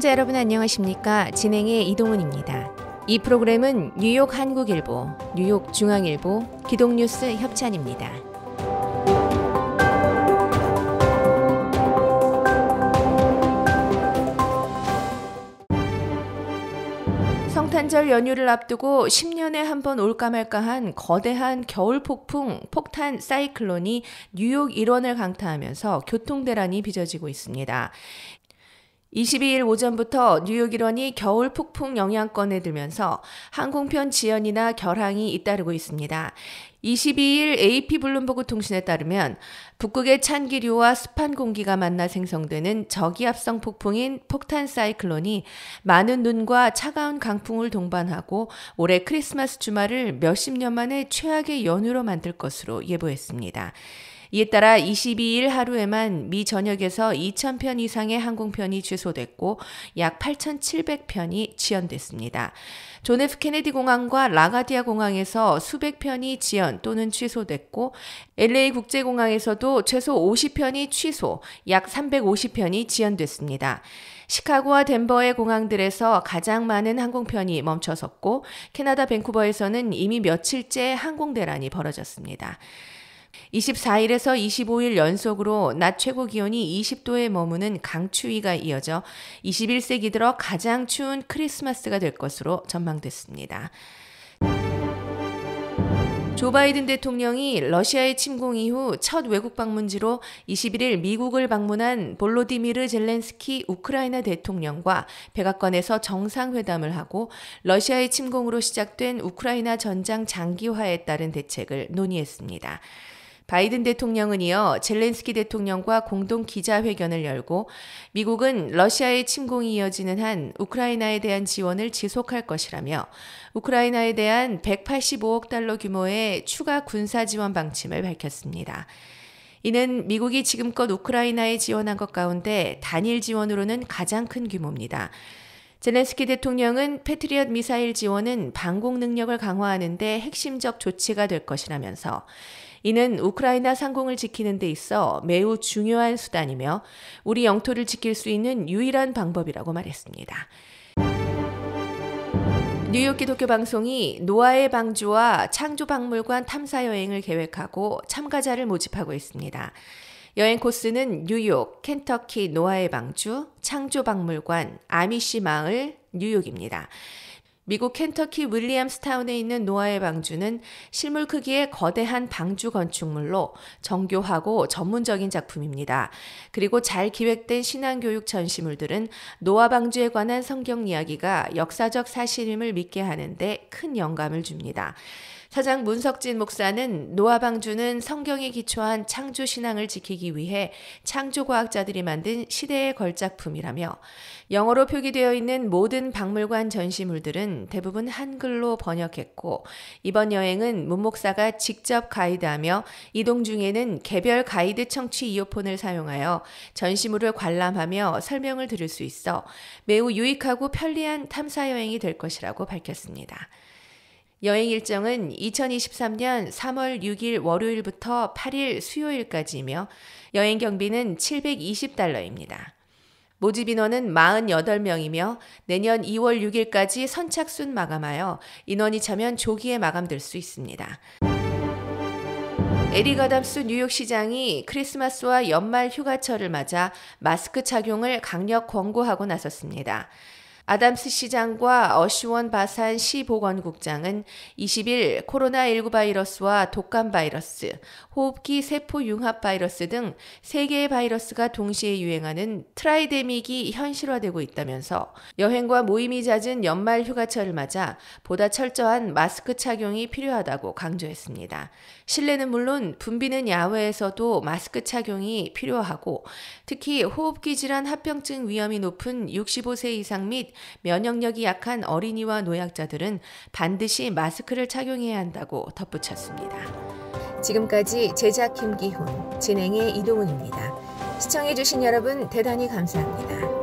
시청자 여러분 안녕하십니까? 진행의 이동훈입니다. 이 프로그램은 뉴욕 한국일보, 뉴욕 중앙일보, 기동뉴스 협찬입니다. 성탄절 연휴를 앞두고 10년에 한 번 올까 말까 한 거대한 겨울 폭풍 폭탄 사이클론이 뉴욕 일원을 강타하면서 교통 대란이 빚어지고 있습니다. 22일 오전부터 뉴욕 일원이 겨울 폭풍 영향권에 들면서 항공편 지연이나 결항이 잇따르고 있습니다. 22일 AP 블룸버그 통신에 따르면 북극의 찬 기류와 습한 공기가 만나 생성되는 저기압성 폭풍인 폭탄 사이클론이 많은 눈과 차가운 강풍을 동반하고 올해 크리스마스 주말을 몇십 년 만에 최악의 연휴로 만들 것으로 예보했습니다. 이에 따라 22일 하루에만 미 전역에서 2,000편 이상의 항공편이 취소됐고 약 8,700편이 지연됐습니다. 존 F 케네디 공항과 라가디아 공항에서 수백 편이 지연 또는 취소됐고 LA 국제공항에서도 최소 50편이 취소, 약 350편이 지연됐습니다. 시카고와 덴버의 공항들에서 가장 많은 항공편이 멈춰섰고 캐나다 밴쿠버에서는 이미 며칠째 항공 대란이 벌어졌습니다. 24일에서 25일 연속으로 낮 최고 기온이 20도에 머무는 강추위가 이어져 21세기 들어 가장 추운 크리스마스가 될 것으로 전망됐습니다. 조 바이든 대통령이 러시아의 침공 이후 첫 외국 방문지로 21일 미국을 방문한 볼로디미르 젤렌스키 우크라이나 대통령과 백악관에서 정상회담을 하고 러시아의 침공으로 시작된 우크라이나 전장 장기화에 따른 대책을 논의했습니다. 바이든 대통령은 이어 젤렌스키 대통령과 공동 기자회견을 열고 미국은 러시아의 침공이 이어지는 한 우크라이나에 대한 지원을 지속할 것이라며 우크라이나에 대한 185억 달러 규모의 추가 군사 지원 방침을 밝혔습니다. 이는 미국이 지금껏 우크라이나에 지원한 것 가운데 단일 지원으로는 가장 큰 규모입니다. 젤렌스키 대통령은 패트리엇 미사일 지원은 방공 능력을 강화하는 데 핵심적 조치가 될 것이라면서 이는 우크라이나 상공을 지키는 데 있어 매우 중요한 수단이며 우리 영토를 지킬 수 있는 유일한 방법이라고 말했습니다. 뉴욕 기독교 방송이 노아의 방주와 창조 박물관 탐사 여행을 계획하고 참가자를 모집하고 있습니다. 여행 코스는 뉴욕, 켄터키 노아의 방주, 창조 박물관, 아미시 마을, 뉴욕입니다. 미국 켄터키 윌리엄스타운에 있는 노아의 방주는 실물 크기의 거대한 방주 건축물로 정교하고 전문적인 작품입니다. 그리고 잘 기획된 신앙교육 전시물들은 노아 방주에 관한 성경 이야기가 역사적 사실임을 믿게 하는데 큰 영감을 줍니다. 사장 문석진 목사는 노아방주는 성경에 기초한 창조 신앙을 지키기 위해 창조 과학자들이 만든 시대의 걸작품이라며 영어로 표기되어 있는 모든 박물관 전시물들은 대부분 한글로 번역했고 이번 여행은 문 목사가 직접 가이드하며 이동 중에는 개별 가이드 청취 이어폰을 사용하여 전시물을 관람하며 설명을 들을 수 있어 매우 유익하고 편리한 탐사 여행이 될 것이라고 밝혔습니다. 여행 일정은 2023년 3월 6일 월요일부터 8일 수요일까지이며 여행 경비는 720달러입니다. 모집 인원은 48명이며 내년 2월 6일까지 선착순 마감하여 인원이 차면 조기에 마감될 수 있습니다. 에릭 아담스 뉴욕시장이 크리스마스와 연말 휴가철을 맞아 마스크 착용을 강력 권고하고 나섰습니다. 아담스 시장과 애시윈 바산 시 보건국장은 20일 코로나19 바이러스와 독감 바이러스, 호흡기 세포 융합 바이러스 등 세 개의 바이러스가 동시에 유행하는 tridemic이 현실화되고 있다면서 여행과 모임이 잦은 연말 휴가철을 맞아 보다 철저한 마스크 착용이 필요하다고 강조했습니다. 실내는 물론 붐비는 야외에서도 마스크 착용이 필요하고 특히 호흡기 질환 합병증 위험이 높은 65세 이상 및 면역력이 약한 어린이와 노약자들은 반드시 마스크를 착용해야 한다고 덧붙였습니다. 지금까지 제작 김기훈, 진행의 이동훈입니다. 시청해주신 여러분 대단히 감사합니다.